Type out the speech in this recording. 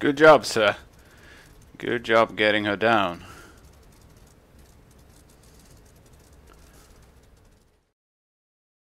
Good job, sir. Good job getting her down.